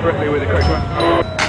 correctly with the correct one.